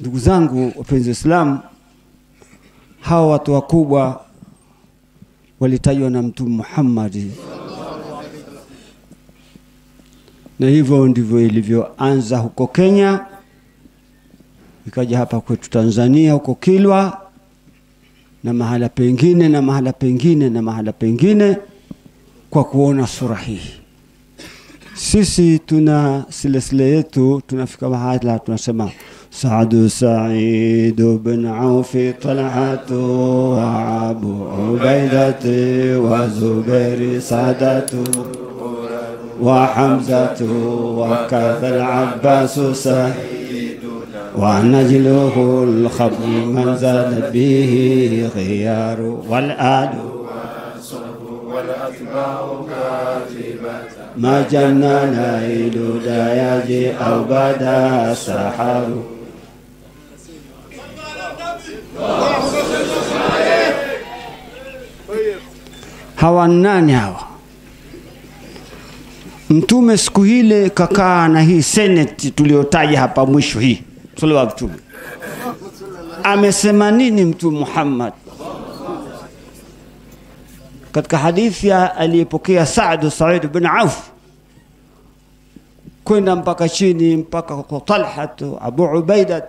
Ndugu zangu wapenzi wa Waislamu, hawa watu wakubwa walitajwa na Mtume Muhammad, na hivyo ndivyo ilivyoanza huko Kenya, ikaja hapa kwetu Tanzania, huko Kilwa na mahala pengine na mahala pengine na mahala pengine, kwa kuona sura hii. Sisi tuna silesile yetu, tunafika mahala tunasema سعد سعيد بن عوف طلحة وعبو عبيدة وزبير سادة وحمزة وكذا العباس سعيد. ونجله الخبر من زاد به خيار والآل. والأتباع كاتبة ما جنى ليل داياجي أو بدا سحر. Hawa nani hawa? Mtume siku ile kakaa na hii seneti tuliyotaja hapa mwisho hii sala mtume amesema nini mtume Muhammad? Katika hadithi aliyepokea Saad Said bin Auf kwenda mpaka chini mpaka kwa Talha Abu Ubaida.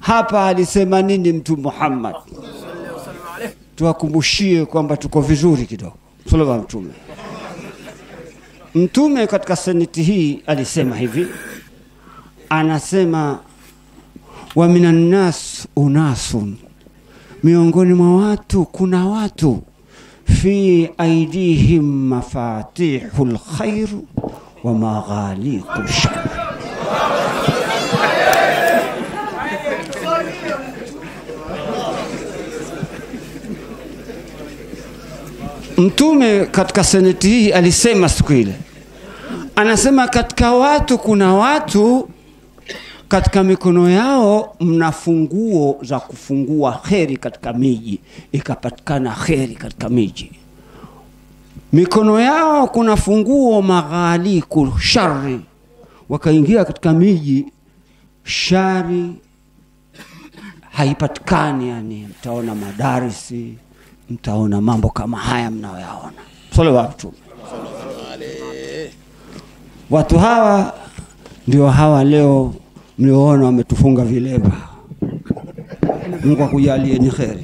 Hapa alisema nini mtume Muhammad tuwakumbushie kwamba tuko vizuri kidogo. Sala mtume. Mtume katika seneti hii alisema hivi. Anasema wa minan nas unasun, miongoni mwa watu kuna watu. Fi aidihim mafatihu khair wa maghaliqu shar. Mtume katika seneti hii alisema siku ile, anasema katika watu kuna watu katika mikono yao mna funguo za kufungua kheri katika miji, ikapatikana kheri katika miji. Mikono yao kuna funguo maghaliku shari, wakaingia katika miji, shari haipatikani. Yani mtaona madarisi, mtaona mambo kama haya mnayoyaona. Salawatu watu hawa ndio hawa leo mlioona wametufunga vileba. Mungu akujalie ni kheri,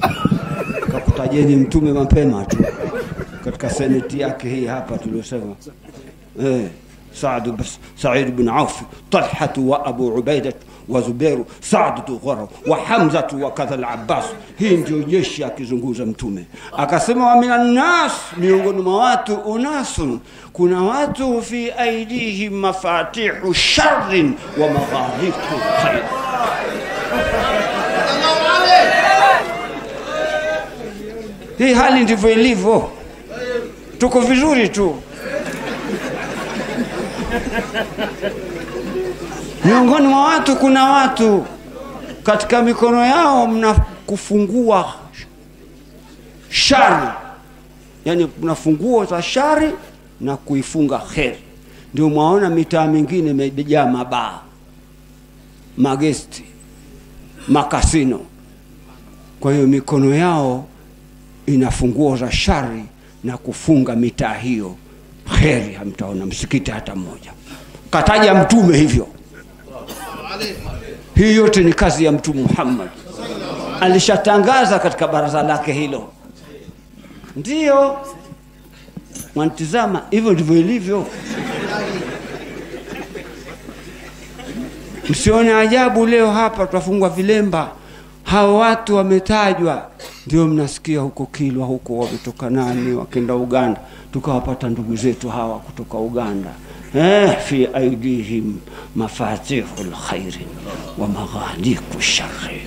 kakutajeni mtume mapema tu. Katika seneti yake hii hapa tuliosema. Eh, Saad Said bin Auf Talhatu wa Abu Ubaida wa Zubairu Saadatu Ghara wa Hamzatu wa kadha al-Abbas. Hii ndio jeshi akizunguza mtume akasema, wa minan nas, miongoni mwa watu unasun, kuna watu fi aidihim mafatihu sharrin wa maghaliqu khair. Hii hali ndivyo ilivyo, tuko vizuri tu miongoni mwa watu kuna watu katika mikono yao mna kufungua shari, yani mna funguo za shari na kuifunga kheri. Ndio mwaona mitaa mingine imejaa mabaa, magesti, makasino. Kwa hiyo mikono yao ina funguo za shari na kufunga mitaa hiyo kheri. Hamtaona msikiti hata mmoja. Kataja Mtume hivyo. Hii yote ni kazi ya Mtume Muhammad, alishatangaza katika baraza lake hilo. Ndiyo mwanitizama, hivyo ndivyo ilivyo. Msione ajabu leo hapa twafungwa vilemba, hawa watu wametajwa, ndio mnasikia huko Kilwa huko wametoka nani, wakenda Uganda, tukawapata ndugu zetu hawa kutoka Uganda eh, fi aidihim mafatihu lkhairi wa maghaliku shari.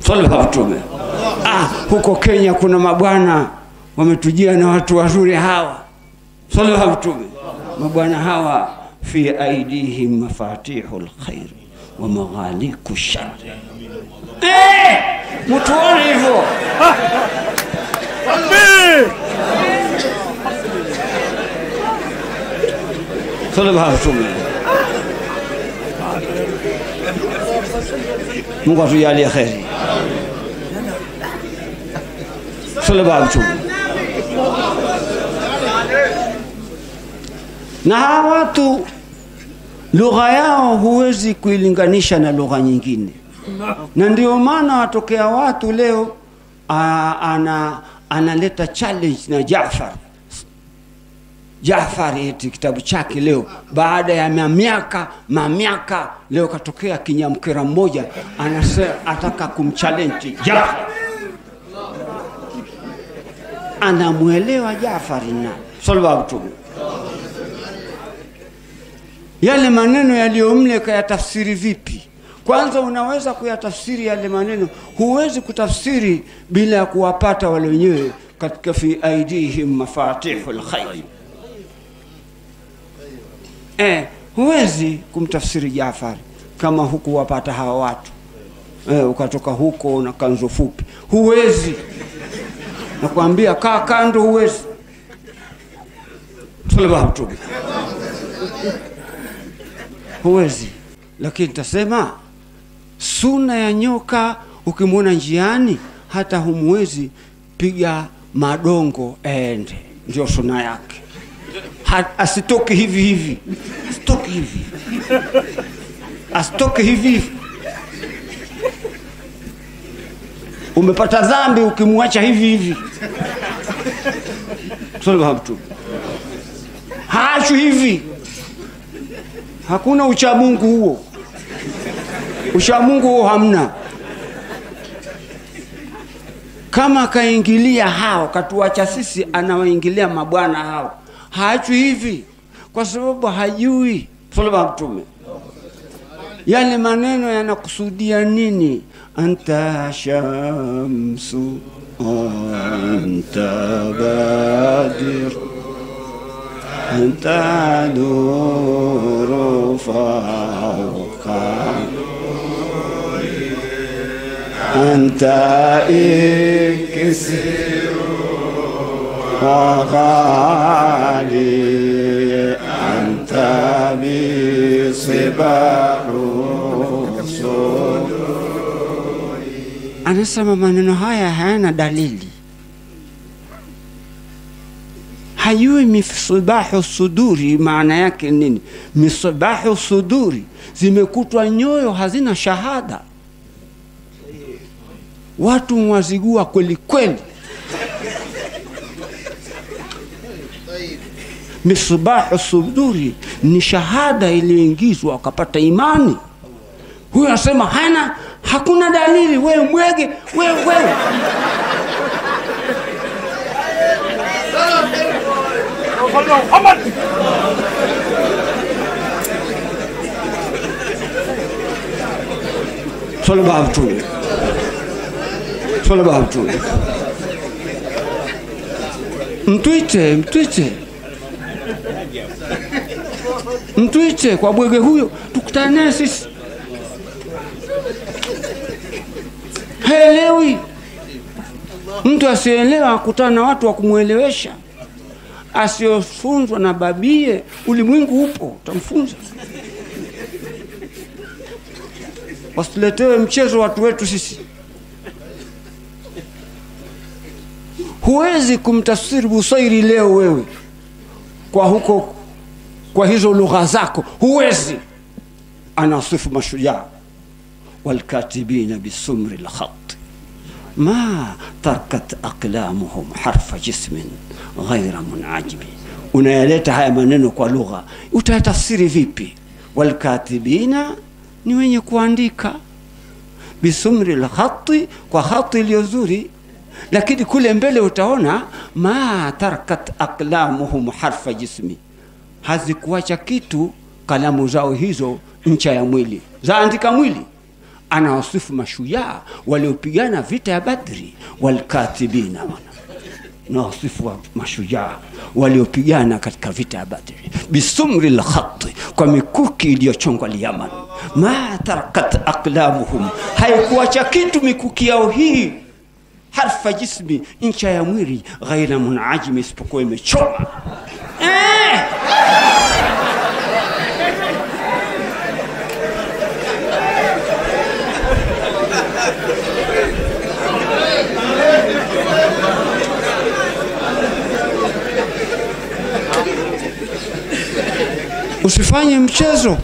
Sala Mtume. Ah, huko Kenya kuna mabwana wametujia na watu wazuri hawa. Sala Mtume. Mabwana hawa fi aidihim mafatihu lkhairi wa maghaliqu shari. Eh, mtuone hivyo Sala Mtume. mungu atujalie kheri sallallahu mtume na hawa watu lugha yao huwezi kuilinganisha na lugha nyingine. Na ndio maana watokea watu leo a, ana analeta challenge na Jaafar Jaafar eti kitabu chake leo baada ya mamiaka mamiaka leo katokea kinyamkera mmoja anasema ataka kumchallenge Jaafar anamwelewa Jaafar na sallallahu yale maneno yaliyomle kayatafsiri vipi? Kwanza unaweza kuyatafsiri yale maneno. Huwezi kutafsiri bila ya kuwapata wale wenyewe katika fi aidihim mafatihu lkhair eh, huwezi kumtafsiri jafari kama hukuwapata hawa watu. Eh, ukatoka huko na kanzo fupi. Huwezi. Nakwambia kaa kando huwezi. Sallallahu huwezi. Lakini tasema suna ya nyoka ukimwona njiani hata humwezi piga madongo ende ndio suna yake. Ha, asitoke hivi hivi. Asitoke hivi. Asitoke hivi hivi. Umepata dhambi ukimwacha hivi hivi. Sallallahu haachwi hivi hakuna uchamungu huo. Uchamungu huo hamna. Kama kaingilia hao katuacha sisi anawaingilia mabwana hao. Haachwi hivi kwa sababu hajui. Salama mtume. Yale maneno yanakusudia nini? Anta shamsu anta badir أنت نور فوق. أنت إكسر وغالي. أنت بصباح anasema maneno haya hayana dalili hajui misbahu suduri maana yake nini? Misbahu suduri zimekutwa nyoyo hazina shahada. Watu mwazigua kweli kweli. Misbahu suduri ni shahada iliyoingizwa wakapata imani. Huyo anasema hana hakuna dalili. Wewe mwege wewe wewe sallallahu alaihi mtwite mtwite mtwite kwa bwege huyo tukutane naye sisi haelewi mtu asielewa akutana na watu wa kumwelewesha asiyofunzwa na babie ulimwengu upo utamfunza. Wasituletewe mchezo watu wetu sisi. Huwezi kumtafsiri busairi leo wewe kwa huko kwa hizo lugha zako. Huwezi. Anasifu mashujaa. Walkatibina bisumri lkhat ma tarkat aqlamuhum harfa jismin ghaira munajibi unayaleta haya maneno kwa lugha utayatafsiri vipi walkatibina ni wenye kuandika bisumri lkhati kwa khati iliyozuri lakini kule mbele utaona ma tarkat aqlamuhum harfa jismi hazikuacha kitu kalamu zao hizo ncha ya mwili zaandika mwili anawasifu mashujaa waliopigana vita ya badri walkatibina nawasifu wa mashujaa waliopigana katika vita ya badri. Bisumri lkhati kwa mikuki iliyochongwa lyaman ma tarakat aklamuhum, haikuacha kitu mikuki yao hii. Harfa jismi ncha ya mwili ghaira munajimi isipokuwa imechoma. Eh! Usifanye mchezo.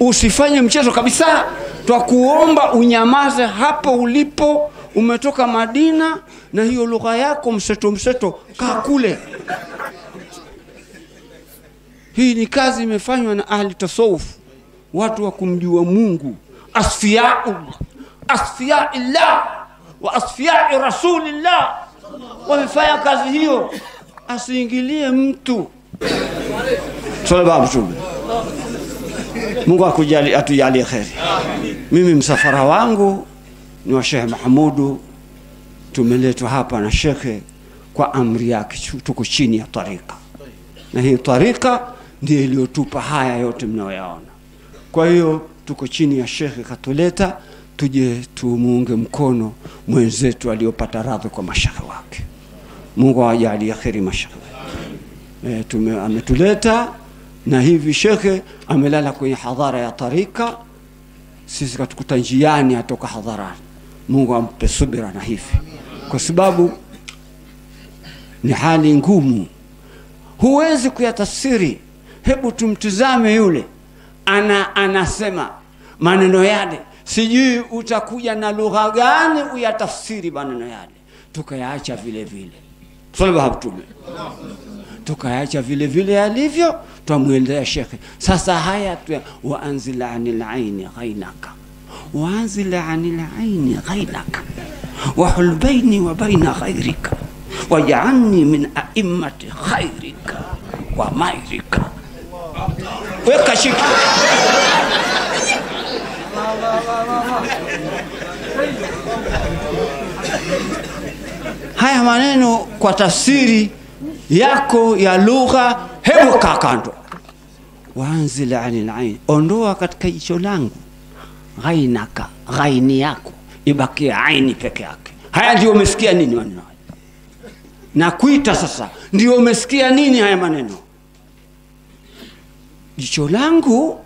Usifanye mchezo kabisa. Twakuomba unyamaze hapo ulipo. Umetoka madina na hiyo lugha yako mseto mseto kaa kule. Hii ni kazi imefanywa na ahli tasawuf. Watu wa kumjua mungu. Asfiyaullah asfiyaillah wa asfiyai rasulillah. Wamefanya kazi hiyo. Asiingilie mtu salababu mungu akujali atujalie kheri. Mimi msafara wangu ni wa Sheikh mahamudu tumeletwa hapa na shekhe kwa amri yake tuko chini ya tarika. Na hii tarika ndiyo iliyotupa haya yote mnayoyaona. Kwa hiyo tuko chini ya shekhe katuleta tuje tumuunge mkono mwenzetu aliyopata radhi kwa mashekhe wake. Mungu awajalie kheri mashekhe e, tume, ametuleta na hivi shekhe amelala kwenye hadhara ya tarika. Sisi katukuta njiani atoka hadharani mungu ampe subira na hivi. Kwa sababu ni hali ngumu. Huwezi kuyatafsiri. Hebu tumtizame yule. Ana anasema maneno yale. Sijui utakuja na lugha gani uyatafsiri maneno yale. Tukayaacha vile vile. Salbahabtume tukayaacha vile vile alivyo, twamwendea shekhe. Sasa haya tu waanzil anil aini ghainaka. Waanzil anil aini ghainaka. Wahul baini wa baina ghairika. Wajaalni min aimmati khairika wa mairika. Weka shiki. Haya maneno kwa tafsiri yako ya lugha. Hebu kaa kando waanzil ani ain, ondoa katika jicho langu. Ghainaka ghaini yako. Ibakia aini peke yake. Haya ndio umesikia nini maneno haya? Na kuita sasa ndio umesikia nini haya maneno? Jicho langu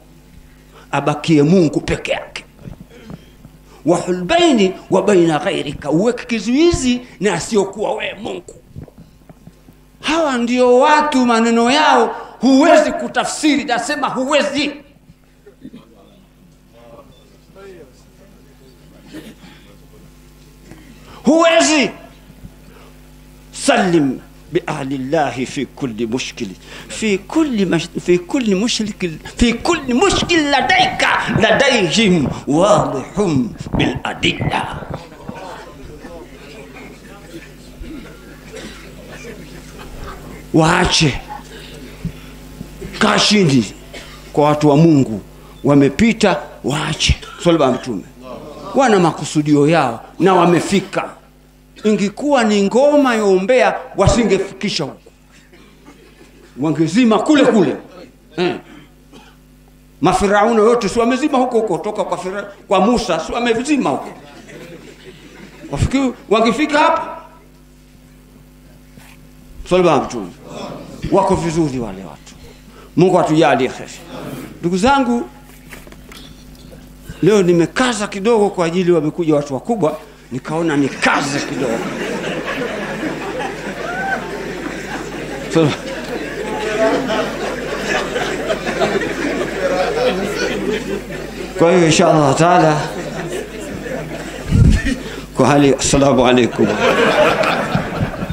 abakie mungu peke yake. Wahul baini wa baina ghairika. Uweke kizuizi na asiokuwa wewe mungu hawa ndio watu maneno yao. Huwezi kutafsiri nasema huwezi. Huwezi. سلم بأهل الله في كل مشكل في كل مش في كل مشكل في كل مشكل لديك لديهم واضح بالأدلة waache. Kashindi kwa watu wa mungu wamepita waache. Swaliba mtume. Wana makusudio yao na wamefika. Ingekuwa ni ngoma ya umbea wasingefikisha huko. Wangezima kule kule. Eh. mafirauna yote si wamezima huko huko toka kwa, fira, kwa musa si wamezima huko. Wafikiri wangefika hapa swaliba mtume wako vizuri wale watu. Mungu atujalie kheri. Ndugu zangu leo nimekaza kidogo kwa ajili wamekuja watu wakubwa nikaona nikaze kidogo. Kwa hiyo insha allah taala kwa hali assalamu alaikum